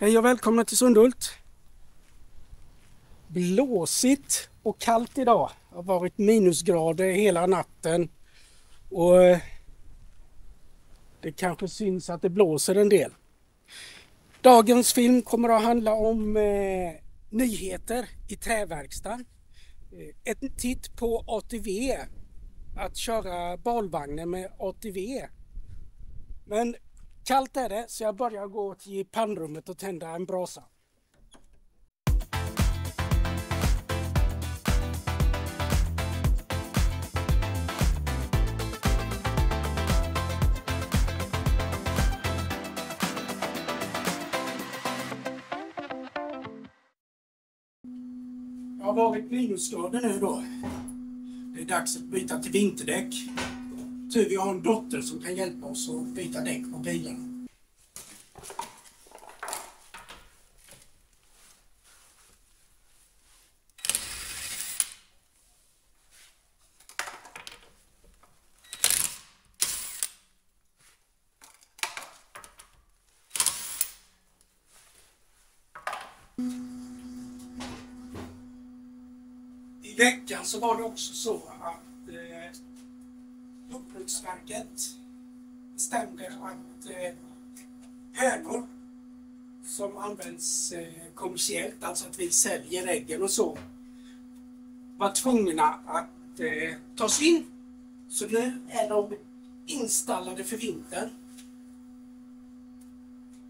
Hej och välkomna till Sundhult. Blåsigt och kallt idag. Det har varit minusgrader hela natten. Och eh, det kanske syns att det blåser en del. Dagens film kommer att handla om eh, nyheter i träverkstaden. Eh, ett titt på ATV. Att köra balvagnen med ATV. Men kallt är det så jag börjar gå till pannrummet och tända en brasa. Jag har varit minusgrader nu då. Det är dags att byta till vinterdäck. Tur vi har en dotter som kan hjälpa oss att byta däck på bilen. I veckan så var det också så att Jordbruksverket bestämde att eh, hönor som används eh, kommersiellt, alltså att vi säljer äggen och så, var tvungna att eh, tas in. Så nu är de installade för vintern.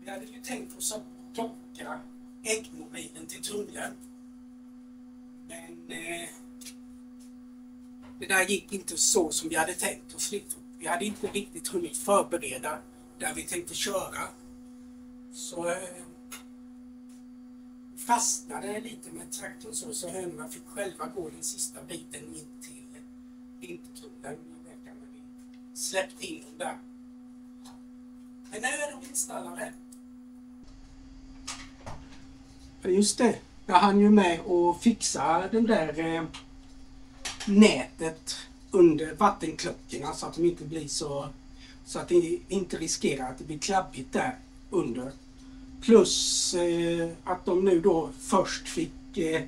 Vi hade ju tänkt oss att plocka äggmobilen till tunneln. Men eh, det där gick inte så som vi hade tänkt oss. Liksom. Vi hade inte riktigt hunnit förbereda där vi tänkte köra. Så eh, fastnade lite med traktorn så, så hönorna fick själva gå den sista biten in till vintertunneln vi släppte in dem där. Men nu är de installade. Ja, Just det. Jag hann ju med att fixa den där eh, nätet under vattenklockorna så att de inte blir så... Så att det inte riskerar att det blir klabbigt där under. Plus eh, att de nu då först fick eh,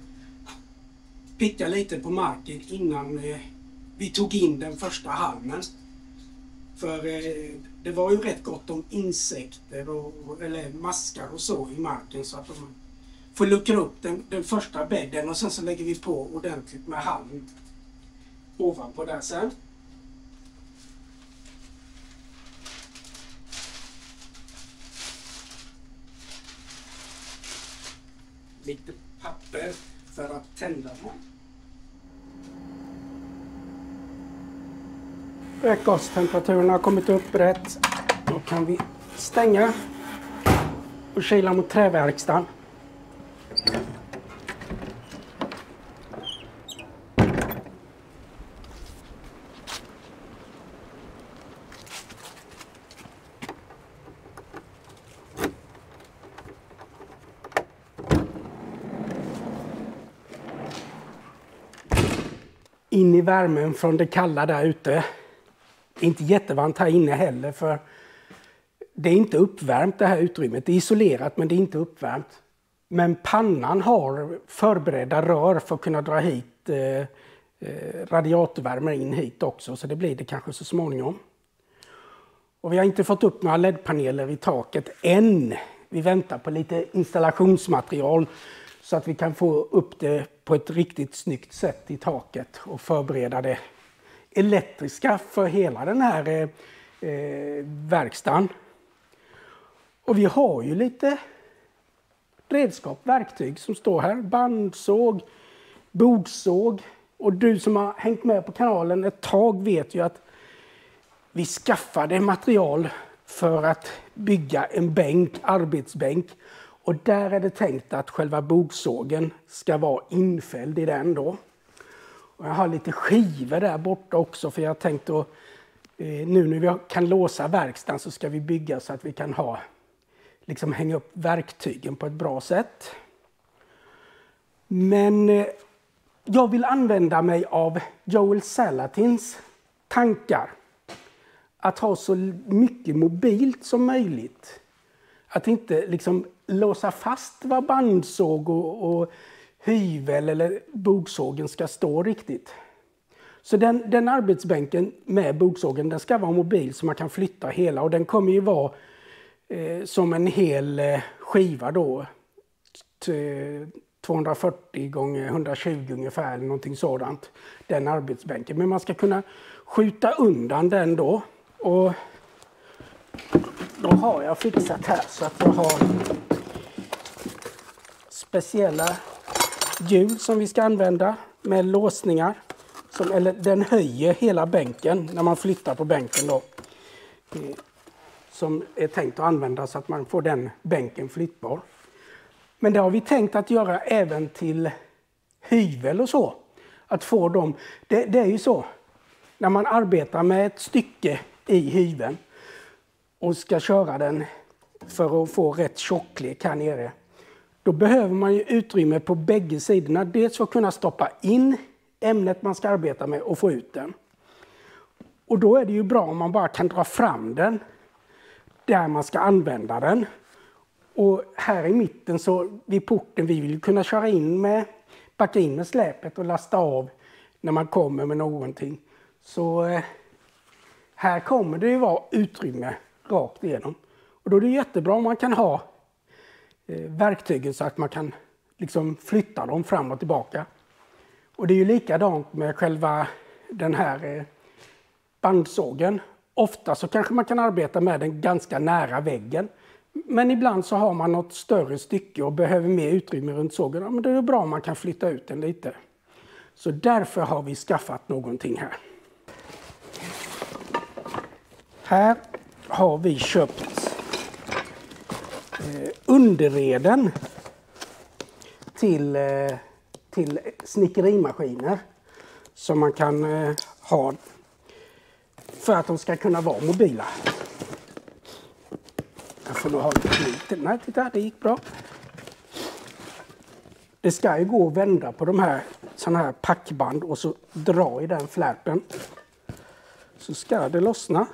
picka lite på marken innan eh, vi tog in den första halmen. För eh, det var ju rätt gott om insekter och, eller maskar och så i marken så att de får luckra upp den, den första bädden och sen så lägger vi på ordentligt med halm ovanpå där sen. Lite papper för att tända på. Rökgastemperaturen har kommit upp rätt. Då kan vi stänga och kila mot träverkstan. In i värmen från det kalla där ute. Inte jättevarmt här inne heller för det är inte uppvärmt det här utrymmet. Det är isolerat men det är inte uppvärmt. Men pannan har förberedda rör för att kunna dra hit eh, eh, radiatorvärme in hit också så det blir det kanske så småningom. Och vi har inte fått upp några LED-paneler i taket än. Vi väntar på lite installationsmaterial så att vi kan få upp det på ett riktigt snyggt sätt i taket och förbereda det elektriska för hela den här eh, eh verkstaden. Och vi har ju lite redskap, verktyg som står här. Bandsåg, bordsåg. Och du som har hängt med på kanalen ett tag vet ju att vi skaffade material för att bygga en bänk, arbetsbänk. Och där är det tänkt att själva bogsågen ska vara infälld i den då. Och jag har lite skivor där borta också för jag tänkte att eh, nu när vi kan låsa verkstaden så ska vi bygga så att vi kan ha liksom hänga upp verktygen på ett bra sätt. Men eh, jag vill använda mig av Joel Salatins tankar. Att ha så mycket mobilt som möjligt att inte liksom låsa fast var bandsåg och, och hyvel eller bogsågen ska stå riktigt. Så den, den arbetsbänken med bogsågen den ska vara mobil så man kan flytta hela och den kommer ju vara eh, som en hel eh, skiva då. 240 gånger 120 ungefär eller någonting sådant. Den arbetsbänken. Men man ska kunna skjuta undan den då. Och då har jag fixat här så att jag har speciella hjul som vi ska använda med låsningar. Som, eller den höjer hela bänken när man flyttar på bänken då. Eh, som är tänkt att användas så att man får den bänken flyttbar. Men det har vi tänkt att göra även till hyvel och så. Att få dem, det, det är ju så, när man arbetar med ett stycke i hyveln och ska köra den för att få rätt tjocklek här nere. Då behöver man ju utrymme på bägge sidorna. Dels för att kunna stoppa in ämnet man ska arbeta med och få ut den. Och då är det ju bra om man bara kan dra fram den där man ska använda den. Och här i mitten, så vid porten, vi vill kunna köra in med, backa in med släpet och lasta av när man kommer med någonting. Så eh, här kommer det ju vara utrymme rakt igenom. Och då är det jättebra om man kan ha eh, verktygen så att man kan liksom flytta dem fram och tillbaka. Och det är ju likadant med själva den här eh, bandsågen. Ofta så kanske man kan arbeta med den ganska nära väggen. Men ibland så har man något större stycke och behöver mer utrymme runt sågen. Ja, men det är bra om man kan flytta ut den lite. Så därför har vi skaffat någonting här. Här har vi köpt eh, underreden till, eh, till snickerimaskiner som man kan eh, ha för att de ska kunna vara mobila. Jag får nog ha lite lite. Nej, titta, det gick bra. Det ska ju gå att vända på de här såna här packband och så dra i den flärpen. Så ska det lossna.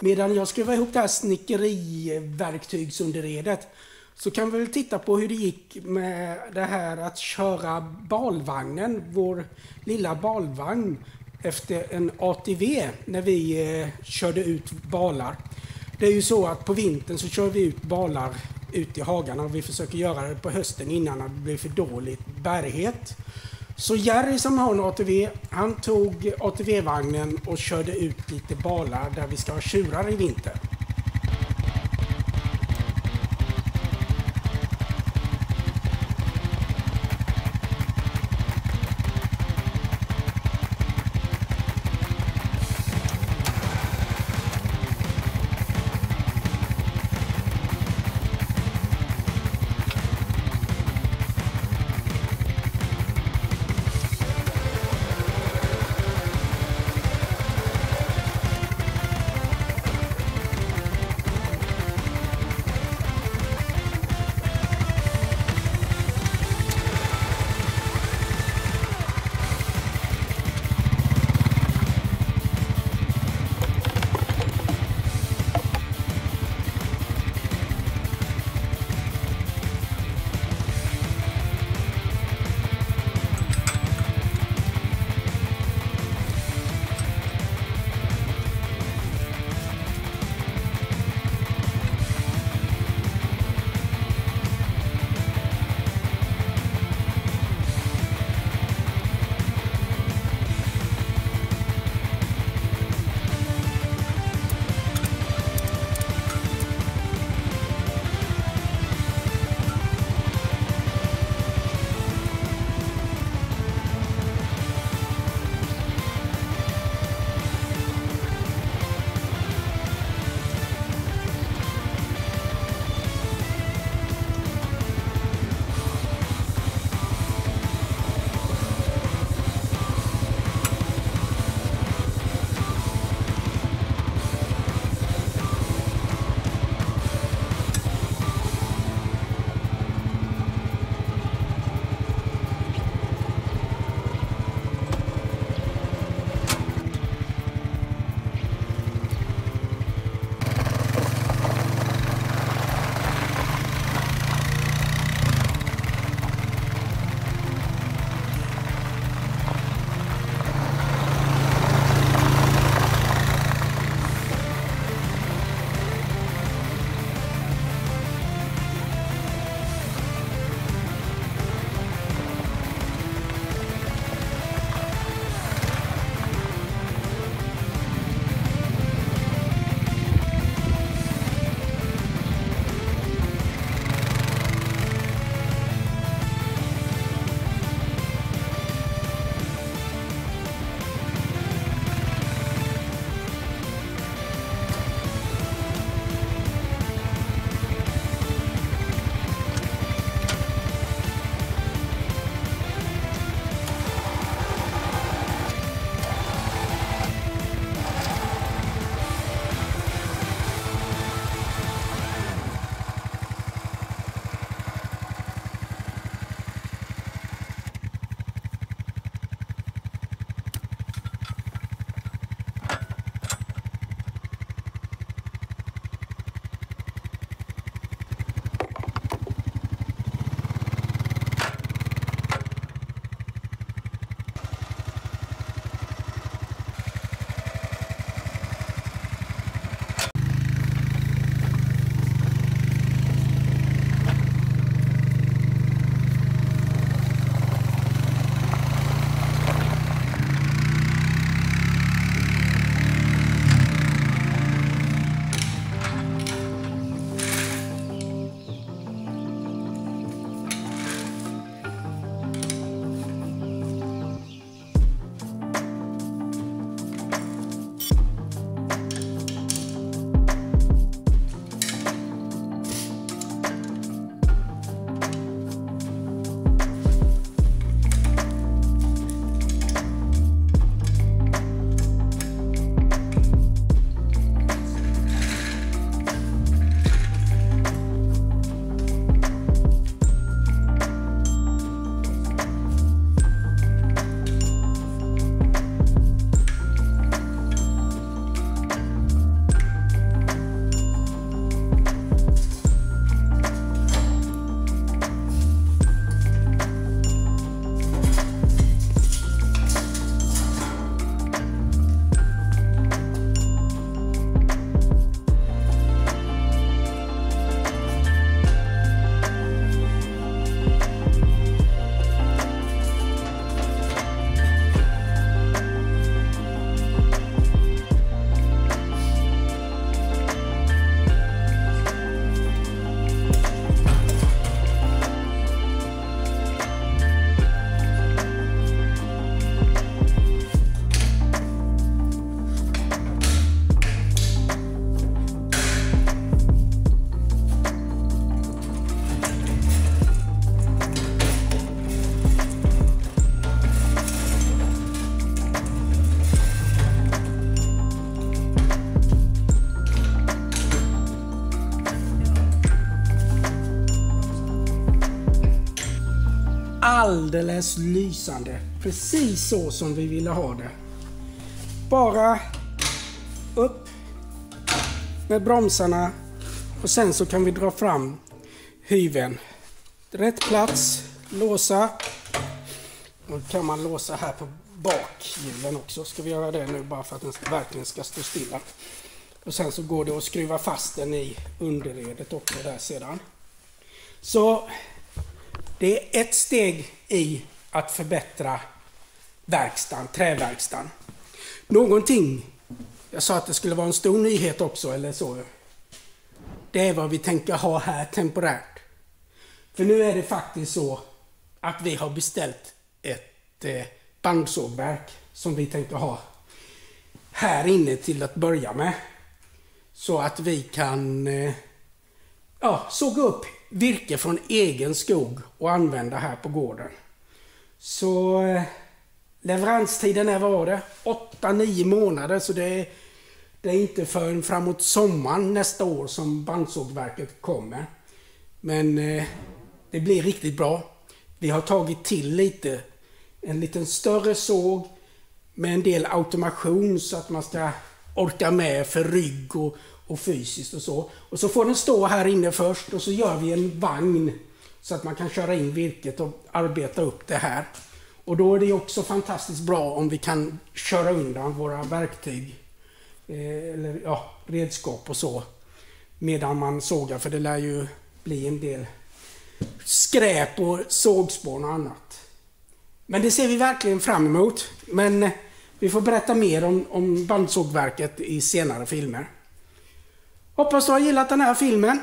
Medan jag skruvar ihop det här snickeriverktygsunderredet så kan vi väl titta på hur det gick med det här att köra balvagnen, vår lilla balvagn, efter en ATV när vi eh, körde ut balar. Det är ju så att på vintern så kör vi ut balar ut i hagarna och vi försöker göra det på hösten innan det blir för dålig bärighet. Så Jerry som har en ATV, han tog ATV-vagnen och körde ut lite balar där vi ska ha tjurar i vinter. Alldeles lysande. Precis så som vi ville ha det. Bara upp med bromsarna och sen så kan vi dra fram hyven. Rätt plats, låsa. Nu kan man låsa här på bakhjulen också. Ska vi göra det nu bara för att den verkligen ska stå stilla. Och sen så går det att skruva fast den i underredet också där sedan. Så det är ett steg i att förbättra verkstaden, träverkstaden. Någonting, jag sa att det skulle vara en stor nyhet också eller så. Det är vad vi tänker ha här temporärt. För nu är det faktiskt så att vi har beställt ett eh, bandsågverk som vi tänkte ha här inne till att börja med. Så att vi kan eh, ja, såga upp virke från egen skog och använda här på gården. Så eh, leveranstiden är, vad var det? 8-9 månader så det är, det är inte förrän framåt sommaren nästa år som bandsågverket kommer. Men eh, det blir riktigt bra. Vi har tagit till lite, en liten större såg med en del automation så att man ska orka med för rygg och, och fysiskt och så. Och så får den stå här inne först och så gör vi en vagn så att man kan köra in virket och arbeta upp det här. Och då är det också fantastiskt bra om vi kan köra undan våra verktyg, eh, eller ja, redskap och så, medan man sågar, för det lär ju bli en del skräp och sågspån och annat. Men det ser vi verkligen fram emot. Men eh, vi får berätta mer om, om bandsågverket i senare filmer. Hoppas du har gillat den här filmen.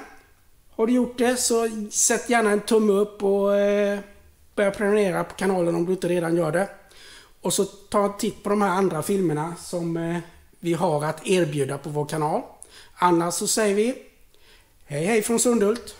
Har du gjort det så sätt gärna en tumme upp och eh, börja prenumerera på kanalen om du inte redan gör det. Och så ta en titt på de här andra filmerna som eh, vi har att erbjuda på vår kanal. Annars så säger vi hej hej från Sundhult.